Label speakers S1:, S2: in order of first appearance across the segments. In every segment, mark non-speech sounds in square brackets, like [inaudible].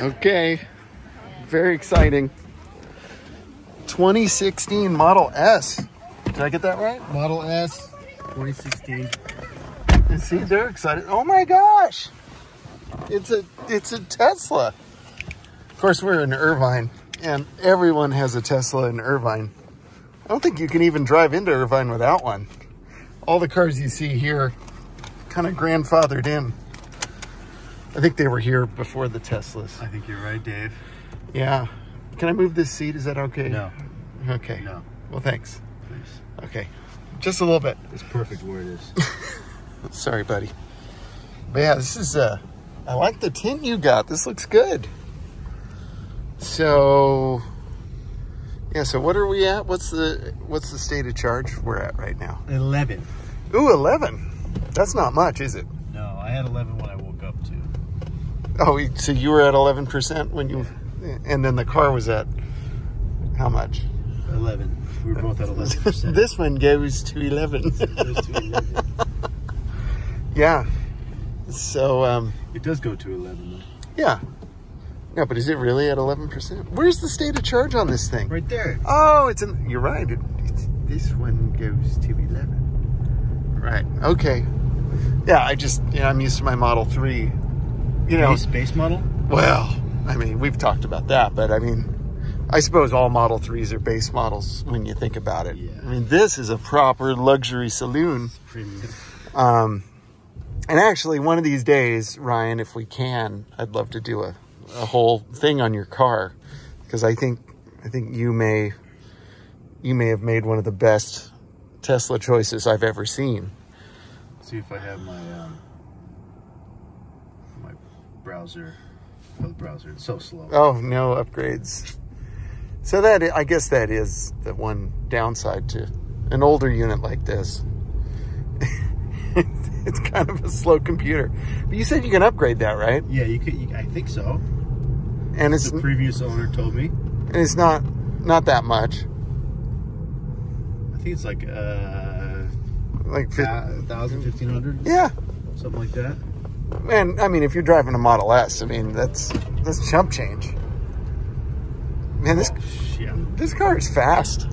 S1: Okay. Very exciting. 2016 Model S. Did I get that right?
S2: Model S 2016.
S1: And see, they're excited. Oh my gosh! It's a it's a Tesla. Of course, we're in Irvine, and everyone has a Tesla in Irvine. I don't think you can even drive into Irvine without one. All the cars you see here, kind of grandfathered in. I think they were here before the Teslas.
S2: I think you're right, Dave.
S1: Yeah. Can I move this seat? Is that okay?
S2: No,
S1: Okay.
S2: no,
S1: Well, thanks.
S2: please.
S1: Okay. Just a little bit.
S2: It's perfect where it is. [laughs]
S1: Sorry, buddy. But yeah, this is uh I like the tint you got. This looks good. So yeah, so what are we at? What's the what's the state of charge we're at right now?
S2: 11.
S1: Ooh, 11. That's not much, is it?
S2: No, I had 11 when I woke up too.
S1: Oh, so you were at 11% when you and then the car was at how much?
S2: 11. We were both at 11%. [laughs]
S1: this one goes to 11.
S2: Goes to 11. [laughs]
S1: yeah. So um
S2: It does go to 11 though.
S1: yeah. Yeah, but is it really at 11%? Where's the state of charge on this thing?
S2: Right there.
S1: Oh, it's in. You're right. It, it's, this one goes to eleven. Right. Okay. Yeah, I just yeah, I'm used to my Model Three. You know,
S2: Base, base model?
S1: well, I mean, we've talked about that, but I mean, I suppose all Model Threes are base models when you think about it.
S2: Yeah.
S1: I mean, this is a proper luxury saloon. Um, and actually, one of these days, Ryan, if we can, I'd love to do a, a whole thing on your car because I think I think you may you may have made one of the best Tesla choices I've ever seen.
S2: See if I have my um, my browser. Oh, the browser. It's so slow.
S1: Oh, no upgrades. So that I guess that is the one downside to an older unit like this. [laughs] it's kind of a slow computer. But you said you can upgrade that, right?
S2: Yeah, you could. You, I think so.
S1: And it's
S2: The previous owner told me.
S1: and it's not not that much.
S2: I think it's like uh,
S1: Like fif-
S2: a thousand, fifteen hundred,
S1: yeah.
S2: something like that.
S1: And I mean, if you're driving a Model S, I mean that's that's chump change. Man, this
S2: Yeah.
S1: this car is fast.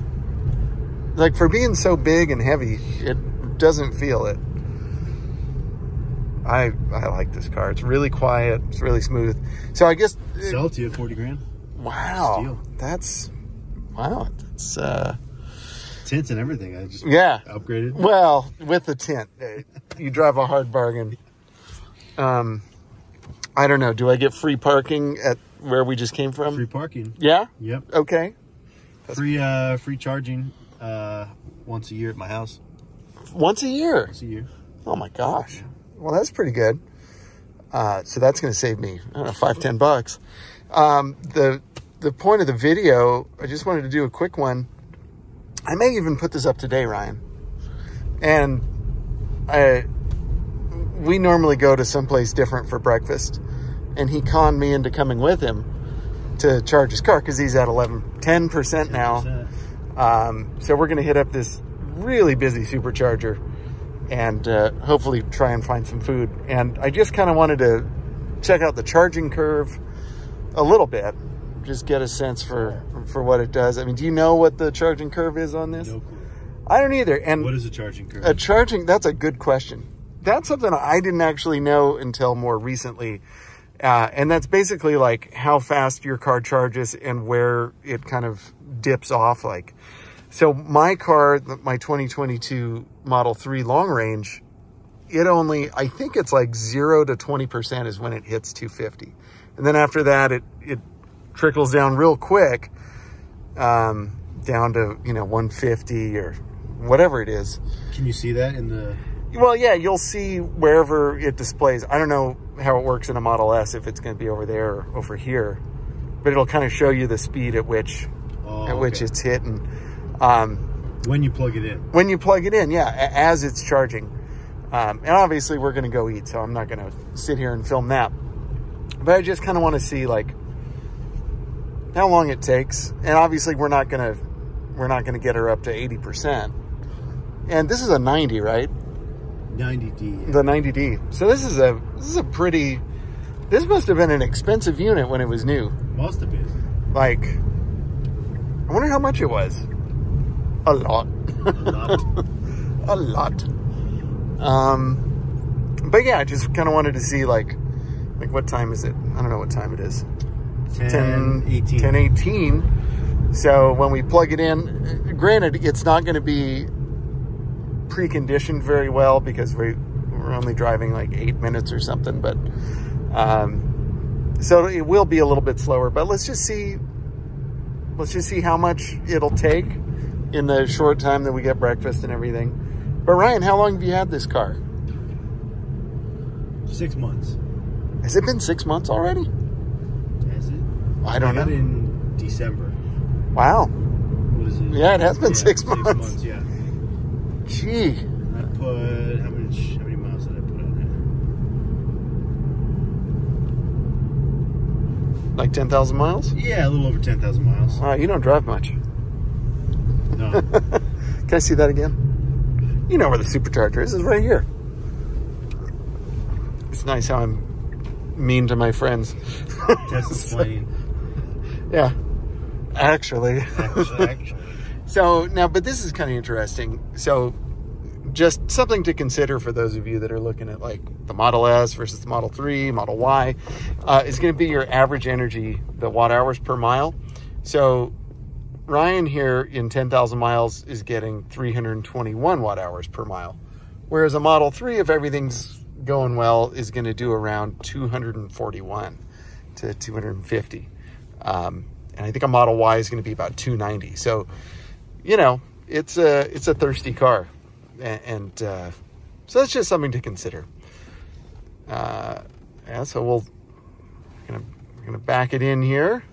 S1: Like for being so big and heavy, it doesn't feel it. I I like this car. It's really quiet. It's really smooth. So I guess
S2: Sell it to you at forty grand.
S1: wow,
S2: Steal.
S1: that's wow. That's uh
S2: Tints and everything. I just
S1: yeah.
S2: upgraded.
S1: Well, with the tint, eh, you drive a hard bargain. Um, I don't know. Do I get free parking at where we just came from?
S2: Free parking.
S1: Yeah.
S2: Yep.
S1: Okay.
S2: Free uh free charging uh once a year at my house.
S1: Once a year.
S2: Once a year.
S1: Oh my gosh. Well, that's pretty good. Uh, so that's going to save me I don't know, five ten bucks. Um, the the point of the video, I just wanted to do a quick one. I may even put this up today, Ryan. And I we normally go to someplace different for breakfast, and he conned me into coming with him to charge his car because he's at 11 10 percent now.
S2: 10%.
S1: Um, so we're going to hit up this really busy supercharger and uh, hopefully try and find some food. And I just kind of wanted to check out the charging curve a little bit, just get a sense for for what it does. I mean, do you know what the charging curve is on this?
S2: No.
S1: I don't either. And
S2: What is a charging curve?
S1: a charging that's a good question. That's something I didn't actually know until more recently. Uh, and that's basically like how fast your car charges and where it kind of dips off. Like, so my car, my 2022 Model 3 long range, it only, I think it's like zero to 20% is when it hits 250. And then after that, it, it trickles down real quick, um, down to, you know, 150 or whatever it is.
S2: Can you see that in the
S1: Well, yeah, you'll see wherever it displays. I don't know how it works in a Model S if it's going to be over there or over here, but it'll kind of show you the speed at which
S2: oh,
S1: at which it's hitting um,
S2: when you plug it in?
S1: when you plug it in. Yeah, as it's charging. Um, and obviously, we're going to go eat, so I'm not going to sit here and film that. But I just kind of want to see like how long it takes, and obviously, we're not going to we're not going to get her up to 80 percent. And this is a 90, right?
S2: 90D.
S1: the 90D. So this is a this is a pretty This must have been an expensive unit when it was new.
S2: Must have been.
S1: Like, I wonder how much it was. A lot.
S2: A lot. [laughs]
S1: a lot. Um, but yeah, I just kind of wanted to see like, like what time is it? I don't know what time it is.
S2: 10, 18.
S1: 10 18. So when we plug it in, granted, it's not going to be preconditioned very well because we, we're only driving like eight minutes or something. But um, so it will be a little bit slower. But let's just see. Let's just see how much it'll take in the short time that we get breakfast and everything. But Ryan, how long have you had this car?
S2: Six months.
S1: Has it been six months already?
S2: Has it?
S1: I don't
S2: got
S1: know.
S2: in December.
S1: Wow.
S2: What is it?
S1: Yeah, it has been six months.
S2: Yeah.
S1: Gee.
S2: I put how much? How many miles did I put on it?
S1: Like 10,000 miles?
S2: Yeah, a little over ten thousand miles.
S1: Wow, you don't drive much.
S2: No. [laughs]
S1: Can I see that again? You know where the supercharger is. It's right here. It's nice how I'm mean to my friends.
S2: Test explaining. [laughs]
S1: yeah. Actually.
S2: Actually, actually.
S1: So now, but this is kind of interesting. So, just something to consider for those of you that are looking at like the Model S versus the Model 3, Model Y, uh, is going to be your average energy, the watt hours per mile. So, Ryan here in 10,000 miles is getting 321 watt hours per mile, whereas a Model 3, if everything's going well, is going to do around 241 to 250. Um, and I think a Model Y is going to be about 290. So, you know, it's a it's a thirsty car, and, and uh, so that's just something to consider. Uh, yeah, so we'll gonna we're gonna back it in here.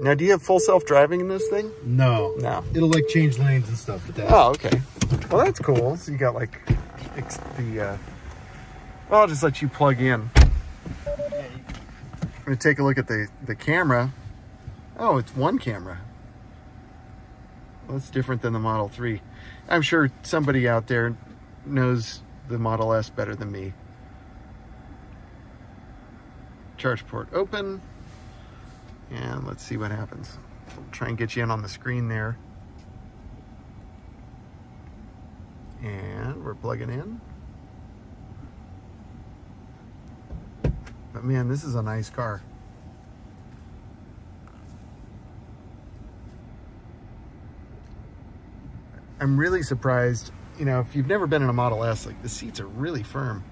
S1: Now, do you have full self driving in this thing?
S2: No.
S1: No.
S2: It'll like change lanes and stuff, but that.
S1: Oh, okay. Well, that's cool. So you got like the. Uh, well, I'll just let you plug in. I'm gonna take a look at the the camera. Oh, it's one camera. Well, that's different than the Model 3. I'm sure somebody out there knows the Model S better than me. Charge port open. And let's see what happens. We'll try and get you in on the screen there. And we're plugging in. But man, this is a nice car. I'm really surprised, you know, if you've never been in a Model S, like the seats are really firm,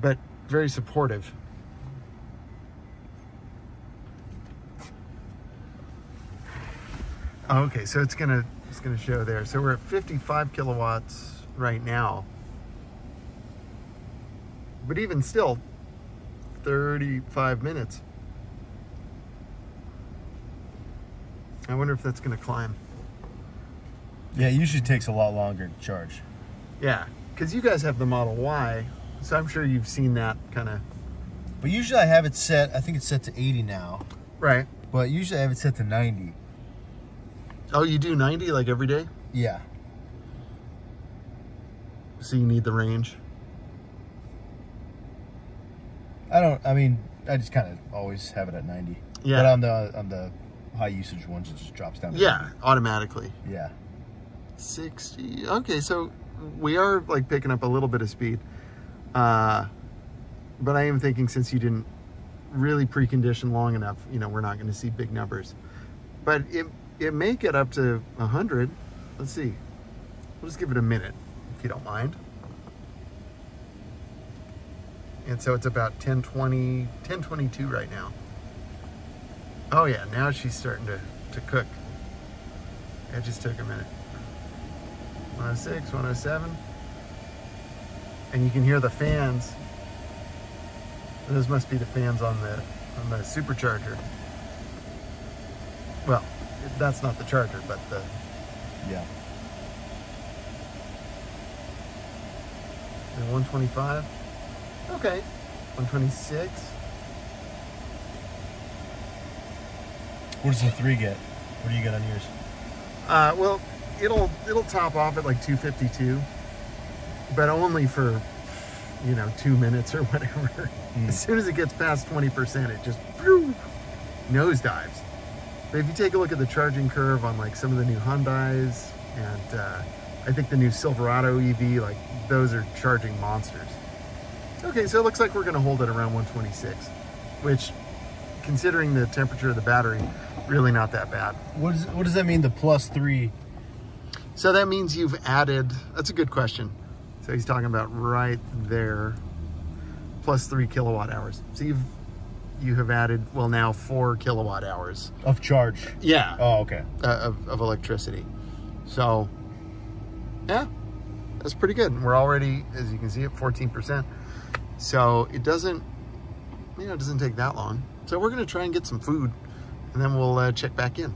S1: but very supportive. Oh, okay, so it's gonna it's gonna show there. So we're at 55 kilowatts right now. But even still, 35 minutes. I wonder if that's gonna climb.
S2: Yeah, it usually takes a lot longer to charge.
S1: Yeah, because you guys have the Model Y, so I'm sure you've seen that kind of.
S2: But usually I have it set. I think it's set to 80 now.
S1: Right.
S2: But usually I have it set to 90.
S1: Oh, you do 90 like every day?
S2: Yeah.
S1: So you need the range?
S2: I don't. I mean, I just kind of always have it at 90.
S1: Yeah.
S2: But on the on the high usage ones, it just drops down. To
S1: Yeah, automatically.
S2: Yeah.
S1: 60. Okay, so we are like picking up a little bit of speed. Uh, but I am thinking since you didn't really precondition long enough, you know, we're not going to see big numbers. But it it may get up to 100. Let's see. We'll just give it a minute if you don't mind. And so it's about 1020, 1022 right now. Oh yeah, now she's starting to, to cook. It just took a minute. 106, 107. And you can hear the fans. Those must be the fans on the on the supercharger. Well, that's not the charger, but the
S2: Yeah.
S1: the 125. Okay. 126.
S2: What does the three get? What do you get on yours?
S1: Uh, well, it'll it'll top off at like 252, but only for you know, two minutes or [laughs] whatever. As soon as it gets past 20%, it just phew, nosedives. But if you take a look at the charging curve on like some of the new Hyundais and uh, I think the new Silverado EV, like those are charging monsters. Okay, so it looks like we're gonna hold it around 126, which considering the temperature of the battery, really not that bad.
S2: What, is, what does that mean, the plus three?
S1: So that means you've added, that's a good question. So he's talking about right there, plus three kilowatt hours. So you've, you have added, well now four kilowatt hours.
S2: Of charge.
S1: Yeah.
S2: Oh, okay.
S1: Uh, of, of electricity. So, yeah, that's pretty good. And We're already, as you can see, at 14%. So it doesn't, you know, it doesn't take that long. So we're going to try and get some food and then we'll uh, check back in.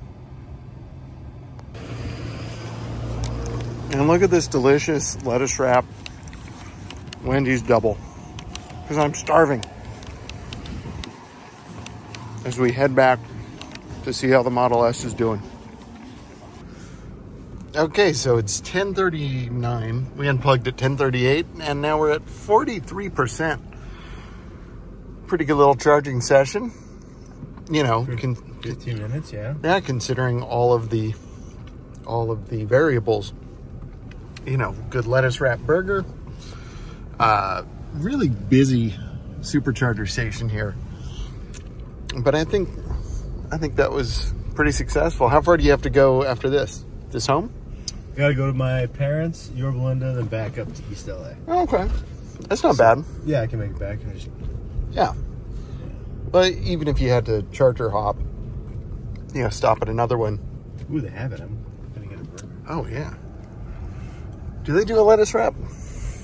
S1: And look at this delicious lettuce wrap Wendy's double because I'm starving. As we head back to see how the Model S is doing. Okay, so it's 1039. We unplugged at 1038 and now we're at 43%. Pretty good little charging session. You know, con
S2: 15 minutes, yeah.
S1: yeah, considering all of the all of the variables. You know, good lettuce wrap burger. Uh really busy supercharger station here. But I think I think that was pretty successful. How far do you have to go after this? This home?
S2: Gotta go to my parents, Yorba Linda, then back up to East LA.
S1: Oh, okay. That's not bad.
S2: Yeah, I can make it back. Just-
S1: Yeah. But even if you had to charger hop, you know, stop at another one.
S2: Ooh, they have it. I'm gonna get a burger.
S1: Oh yeah. Do they do a lettuce wrap?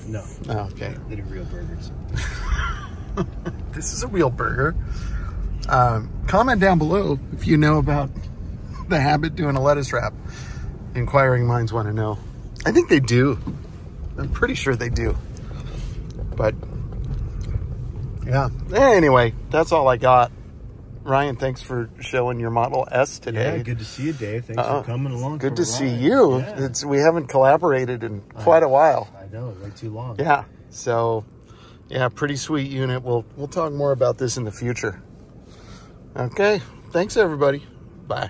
S2: No,
S1: Oh, okay.
S2: they do real burgers. [laughs]
S1: This is a real burger. Um, comment down below if you know about the habit doing a lettuce wrap. Inquiring minds want to know. I think they do. I'm pretty sure they do. But yeah. Anyway, that's all I got. Ryan, thanks for showing your Model S today.
S2: Yeah, good to see you, Dave. Thanks
S1: Uh-uh.
S2: for coming along.
S1: Good to
S2: a
S1: see
S2: ride.
S1: you.
S2: Yeah.
S1: It's we haven't collaborated in quite a while.
S2: I know, way too long.
S1: Yeah. So, yeah, pretty sweet unit. We'll we'll talk more about this in the future. Okay. Thanks everybody. Bye.